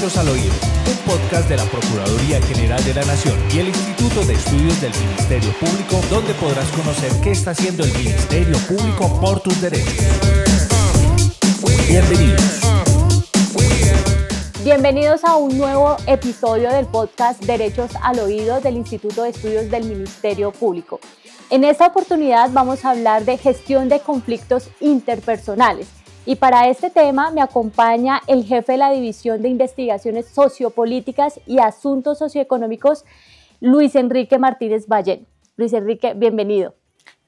Derechos al Oído, un podcast de la Procuraduría General de la Nación y el Instituto de Estudios del Ministerio Público, donde podrás conocer qué está haciendo el Ministerio Público por tus derechos. Bienvenidos. Bienvenidos a un nuevo episodio del podcast Derechos al Oído del Instituto de Estudios del Ministerio Público. En esta oportunidad vamos a hablar de gestión de conflictos interpersonales y para este tema me acompaña el jefe de la División de Investigaciones Sociopolíticas y Asuntos Socioeconómicos, Luis Enrique Martínez Valle. Luis Enrique, bienvenido.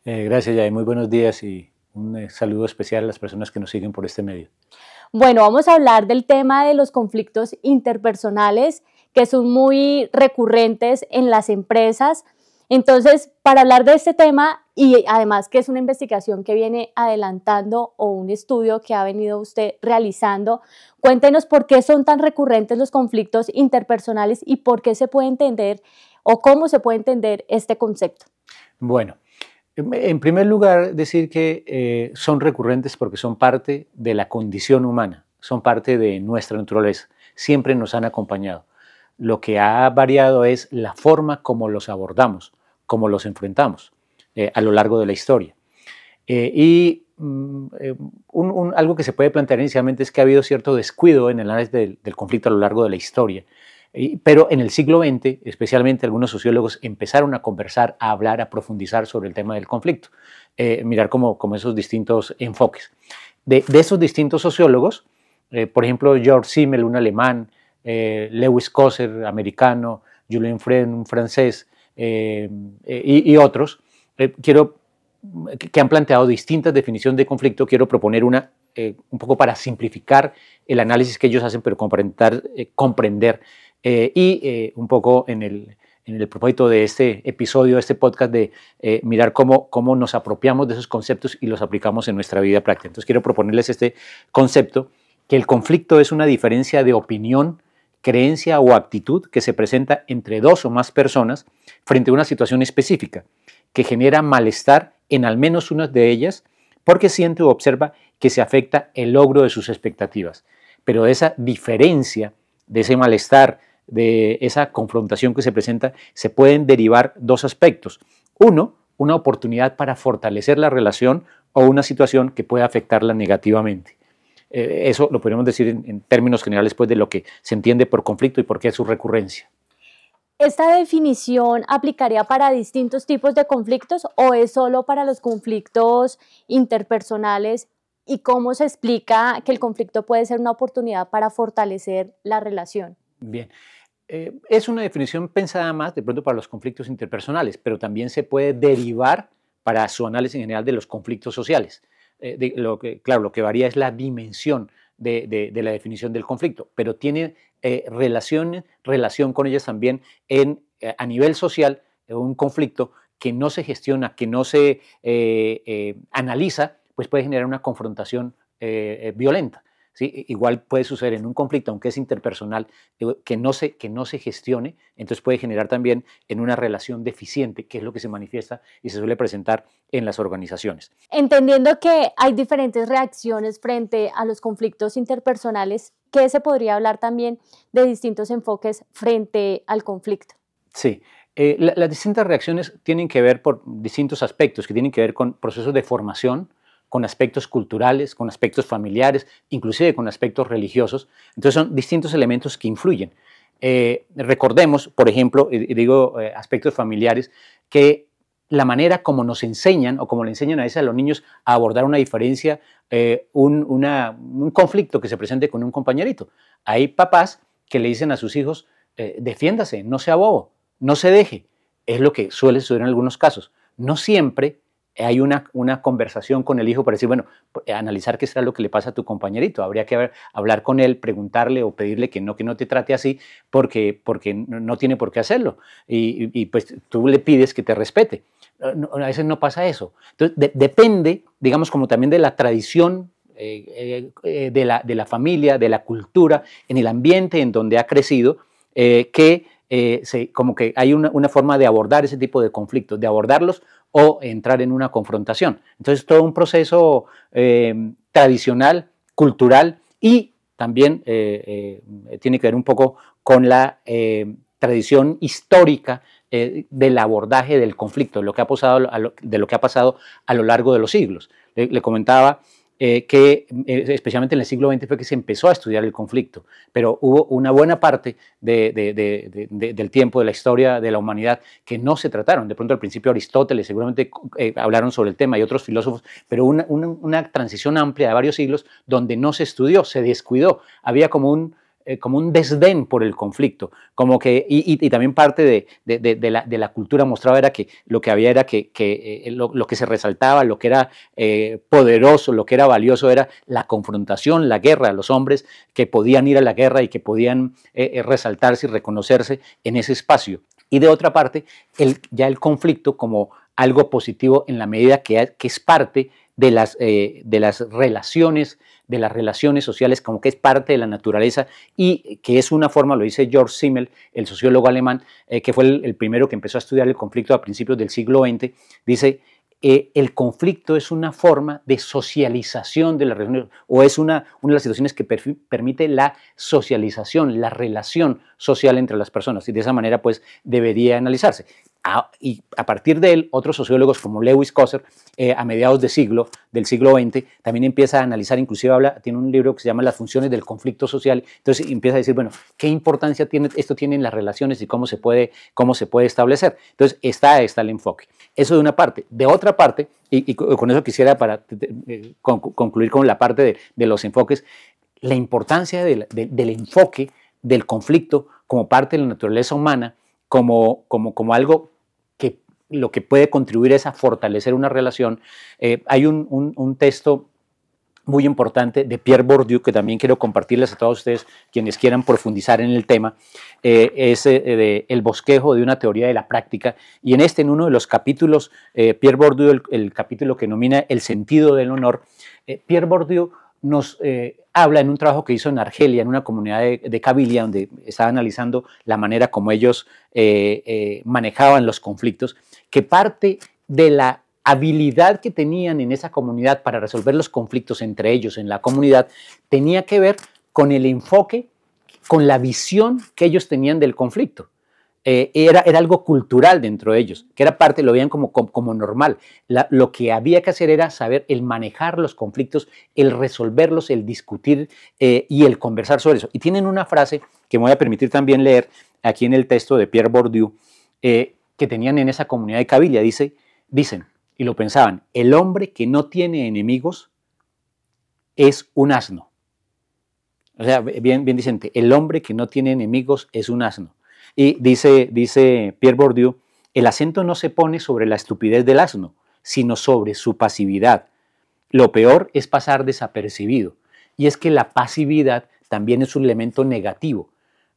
Eh, gracias, Yay. Muy buenos días y un eh, saludo especial a las personas que nos siguen por este medio. Bueno, vamos a hablar del tema de los conflictos interpersonales que son muy recurrentes en las empresas. Entonces, para hablar de este tema y además que es una investigación que viene adelantando o un estudio que ha venido usted realizando, cuéntenos por qué son tan recurrentes los conflictos interpersonales y por qué se puede entender o cómo se puede entender este concepto. Bueno, en primer lugar, decir que eh, son recurrentes porque son parte de la condición humana, son parte de nuestra naturaleza, siempre nos han acompañado. Lo que ha variado es la forma como los abordamos cómo los enfrentamos eh, a lo largo de la historia. Eh, y mm, eh, algo que se puede plantear inicialmente es que ha habido cierto descuido en el análisis del, conflicto a lo largo de la historia. pero en el siglo XX, especialmente algunos sociólogos empezaron a conversar, a hablar, a profundizar sobre el tema del conflicto, mirar como, como, esos distintos enfoques. De, esos distintos sociólogos, por ejemplo, George Simmel, un alemán, Lewis Coser, americano, Julien Fren, un francés, y, otros, eh, quiero, que han planteado distintas definiciones de conflicto, quiero proponer una eh, un poco para simplificar el análisis que ellos hacen, pero comprender, comprender y un poco en el, en el propósito de este episodio, de este podcast, de mirar cómo, cómo nos apropiamos de esos conceptos y los aplicamos en nuestra vida práctica. Entonces quiero proponerles este concepto, que el conflicto es una diferencia de opinión creencia o actitud que se presenta entre dos o más personas frente a una situación específica, que genera malestar en al menos una de ellas porque siente o observa que se afecta el logro de sus expectativas. Pero esa diferencia, de ese malestar, de esa confrontación que se presenta, se pueden derivar dos aspectos. Uno, una oportunidad para fortalecer la relación o una situación que puede afectarla negativamente. Eh, eso lo podríamos decir en, términos generales pues, de lo que se entiende por conflicto y por qué es su recurrencia. ¿Esta definición aplicaría para distintos tipos de conflictos o es solo para los conflictos interpersonales? ¿Y cómo se explica que el conflicto puede ser una oportunidad para fortalecer la relación? Bien, eh, es una definición pensada más de pronto para los conflictos interpersonales, pero también se puede derivar para su análisis en general de los conflictos sociales. Eh, claro, lo que varía es la dimensión de, la definición del conflicto, pero tiene eh, relación, relación con ellas también en, eh, a nivel social, un conflicto que no se gestiona, que no se analiza, pues puede generar una confrontación violenta. Igual puede suceder en un conflicto, aunque es interpersonal, que no, se, que no se gestione, entonces puede generar también en una relación deficiente, que es lo que se manifiesta y se suele presentar en las organizaciones. Entendiendo que hay diferentes reacciones frente a los conflictos interpersonales, ¿qué se podría hablar también de distintos enfoques frente al conflicto? Sí, eh, las distintas reacciones tienen que ver por distintos aspectos, que tienen que ver con procesos de formación, con aspectos culturales, con aspectos familiares, inclusive con aspectos religiosos. Entonces son distintos elementos que influyen. Eh, recordemos, por ejemplo, y digo eh, aspectos familiares, que la manera como nos enseñan o como le enseñan a, veces a los niños a abordar una diferencia, eh, un, un, conflicto que se presente con un compañerito. Hay papás que le dicen a sus hijos, defiéndase, no sea bobo, no se deje. Es lo que suele suceder en algunos casos. No siempre hay una, una, conversación con el hijo para decir, bueno, analizar qué será lo que le pasa a tu compañerito. Habría que hablar con él, preguntarle o pedirle que no, que no te trate así porque, porque no, tiene por qué hacerlo. Y, pues tú le pides que te respete. a veces no pasa eso. Entonces, depende, digamos, como también de la tradición eh, eh, de, la, de, la, familia, de la cultura, en el ambiente en donde ha crecido, eh, que como que hay una, una forma de abordar ese tipo de conflictos, de abordarlos o entrar en una confrontación. Entonces, todo un proceso eh, tradicional, cultural y también tiene que ver un poco con la tradición histórica del abordaje del conflicto, de lo que ha pasado, de lo que ha pasado a lo largo de los siglos. le comentaba eh, que eh, especialmente en el siglo XX fue que se empezó a estudiar el conflicto, pero hubo una buena parte del tiempo de la historia de la humanidad que no se trataron. De pronto al principio Aristóteles seguramente eh, hablaron sobre el tema y otros filósofos, pero una, una transición amplia de varios siglos donde no se estudió, se descuidó. Había como un, eh, como un desdén por el conflicto, como que, y, también parte de, de, la, de, la, cultura mostraba era que lo que había era que, que eh, lo, que se resaltaba, lo que era eh, poderoso, lo que era valioso era la confrontación, la guerra, los hombres que podían ir a la guerra y que podían resaltarse y reconocerse en ese espacio. Y de otra parte, el, ya el conflicto como algo positivo en la medida que, es parte de las, de las relaciones de las relaciones sociales como que es parte de la naturaleza y que es una forma, lo dice George Simmel, el sociólogo alemán, eh, que fue el, primero que empezó a estudiar el conflicto a principios del siglo XX, dice, eh, el conflicto es una forma de socialización de las relaciones, o es una, una de las situaciones que permite la socialización, la relación social entre las personas, y de esa manera pues debería analizarse y a partir de él, otros sociólogos como Lewis Coser, eh, a mediados de siglo, del siglo XX, también empieza a analizar, inclusive habla, tiene un libro que se llama Las funciones del conflicto social, entonces empieza a decir, bueno, ¿qué importancia tiene, esto tiene en las relaciones y cómo se puede, cómo se puede establecer? Entonces, está, está el enfoque. Eso de una parte. De otra parte, y, con eso quisiera para eh, concluir con la parte de, los enfoques, la importancia del enfoque del conflicto como parte de la naturaleza humana, como, como, como algo lo que puede contribuir es a fortalecer una relación. Eh, hay un, texto muy importante de Pierre Bourdieu que también quiero compartirles a todos ustedes quienes quieran profundizar en el tema, eh, es eh, El bosquejo de una teoría de la práctica y en este, en uno de los capítulos, Pierre Bourdieu, el, capítulo que nomina El sentido del honor, Pierre Bourdieu nos habla en un trabajo que hizo en Argelia, en una comunidad de, de Cabilia, donde estaba analizando la manera como ellos manejaban los conflictos, que parte de la habilidad que tenían en esa comunidad para resolver los conflictos entre ellos en la comunidad tenía que ver con el enfoque, con la visión que ellos tenían del conflicto. Eh, era, era, algo cultural dentro de ellos, que era parte, lo veían como, como, normal. lo que había que hacer era saber el manejar los conflictos, el resolverlos, el discutir eh, y el conversar sobre eso. Y tienen una frase que me voy a permitir también leer aquí en el texto de Pierre Bourdieu, eh, que tenían en esa comunidad de Cabilia. Dice, dicen, y lo pensaban, el hombre que no tiene enemigos es un asno. O sea, bien, bien el hombre que no tiene enemigos es un asno. Y dice, dice Pierre Bourdieu, el acento no se pone sobre la estupidez del asno, sino sobre su pasividad. Lo peor es pasar desapercibido. Y es que la pasividad también es un elemento negativo.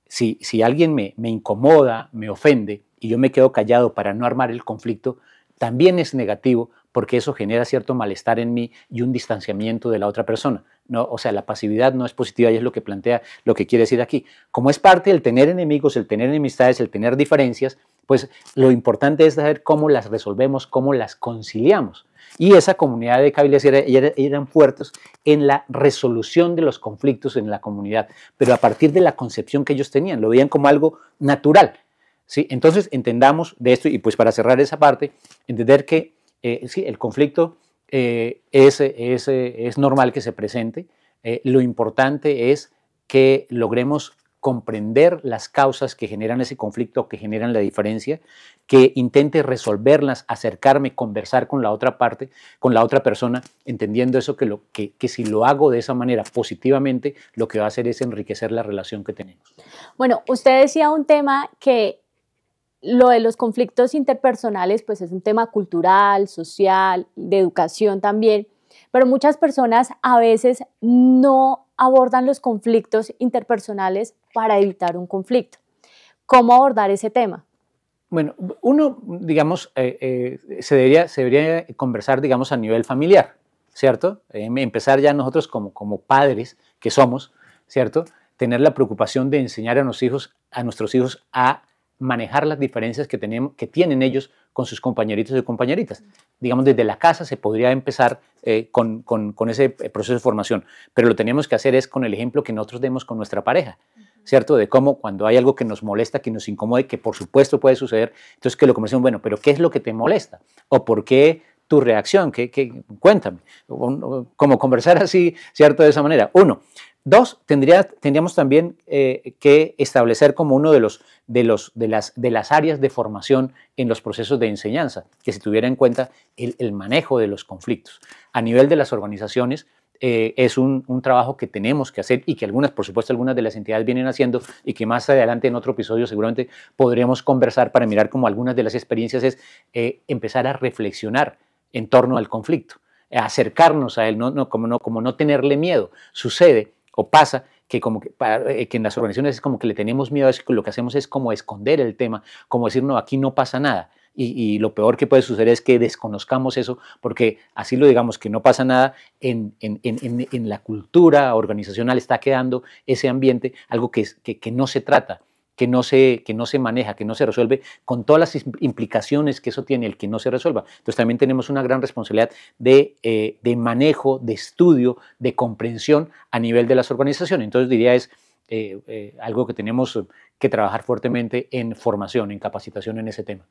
Si, si alguien me, me incomoda, me ofende, y yo me quedo callado para no armar el conflicto, también es negativo porque eso genera cierto malestar en mí y un distanciamiento de la otra persona. No, o sea, la pasividad no es positiva y es lo que plantea lo que quiere decir aquí. Como es parte del tener enemigos, el tener enemistades, el tener diferencias, pues lo importante es saber cómo las resolvemos, cómo las conciliamos. Y esa comunidad de cabildes eran fuertes en la resolución de los conflictos en la comunidad, pero a partir de la concepción que ellos tenían, lo veían como algo natural. ¿sí? Entonces, entendamos de esto, y pues para cerrar esa parte, entender que eh, sí, el conflicto eh, es, es, es, normal que se presente, eh, lo importante es que logremos comprender las causas que generan ese conflicto, que generan la diferencia, que intente resolverlas, acercarme, conversar con la otra parte, con la otra persona, entendiendo eso que, lo, que, que si lo hago de esa manera positivamente, lo que va a hacer es enriquecer la relación que tenemos. Bueno, usted decía un tema que lo de los conflictos interpersonales, pues es un tema cultural, social, de educación también, pero muchas personas a veces no abordan los conflictos interpersonales para evitar un conflicto. ¿Cómo abordar ese tema? Bueno, uno, digamos, eh, eh, se, debería, se debería conversar, digamos, a nivel familiar, ¿cierto? Eh, empezar ya nosotros como, como padres que somos, ¿cierto? Tener la preocupación de enseñar a, nuestros hijos a manejar las diferencias que, tenemos, que tienen ellos con sus compañeritos y compañeritas. Digamos, desde la casa se podría empezar eh, con, con, ese proceso de formación, pero lo tenemos que hacer es con el ejemplo que nosotros demos con nuestra pareja, ¿cierto? De cómo cuando hay algo que nos molesta, que nos incomode, que por supuesto puede suceder, entonces que lo conversemos, bueno, pero ¿qué es lo que te molesta? ¿O por qué tu reacción? ¿Qué, cuéntame. Como conversar así, ¿cierto? De esa manera. Uno. Dos, tendría, tendríamos también eh, que establecer como uno de, los, de, los, de, las, de las áreas de formación en los procesos de enseñanza, que se tuviera en cuenta el, manejo de los conflictos. A nivel de las organizaciones, eh, es un, trabajo que tenemos que hacer y que algunas, por supuesto, algunas de las entidades vienen haciendo y que más adelante en otro episodio seguramente podremos conversar para mirar cómo algunas de las experiencias es eh, empezar a reflexionar en torno al conflicto, acercarnos a él, no, como, no, como no tenerle miedo. Sucede o pasa que como que, eh, que, en las organizaciones es como que le tenemos miedo, es que lo que hacemos es como esconder el tema, como decir, no, aquí no pasa nada. Y, lo peor que puede suceder es que desconozcamos eso, porque así lo digamos que no pasa nada, en, en, en, en la cultura organizacional está quedando ese ambiente, algo que, que, que no se trata que no, se, que no se maneja, que no se resuelve, con todas las implicaciones que eso tiene el que no se resuelva. Entonces también tenemos una gran responsabilidad de, eh, de manejo, de estudio, de comprensión a nivel de las organizaciones. Entonces diría es eh, eh, algo que tenemos que trabajar fuertemente en formación, en capacitación en ese tema.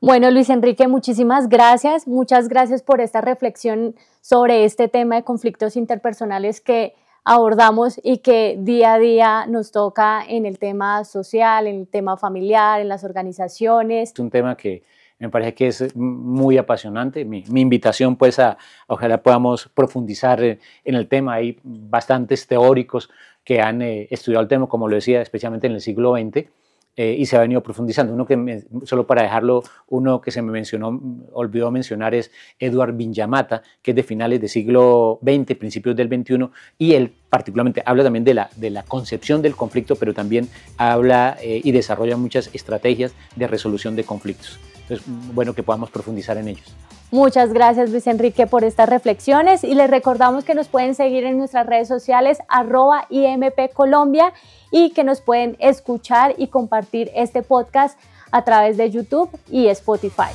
Bueno, Luis Enrique, muchísimas gracias. Muchas gracias por esta reflexión sobre este tema de conflictos interpersonales que abordamos y que día a día nos toca en el tema social, en el tema familiar, en las organizaciones. Es un tema que me parece que es muy apasionante. Mi, invitación, pues, a ojalá podamos profundizar en el tema. Hay bastantes teóricos que han eh, estudiado el tema, como lo decía, especialmente en el siglo XX. Eh, y se ha venido profundizando. Uno que, solo para dejarlo, uno que se me mencionó, olvidó mencionar es Edward Vinyamata, que es de finales del siglo XX, principios del XXI, y él particularmente habla también de la, de la concepción del conflicto, pero también habla eh, y desarrolla muchas estrategias de resolución de conflictos. Entonces, bueno que podamos profundizar en ellos. Muchas gracias Luis Enrique por estas reflexiones y les recordamos que nos pueden seguir en nuestras redes sociales arroba IMP y que nos pueden escuchar y compartir este podcast a través de YouTube y Spotify.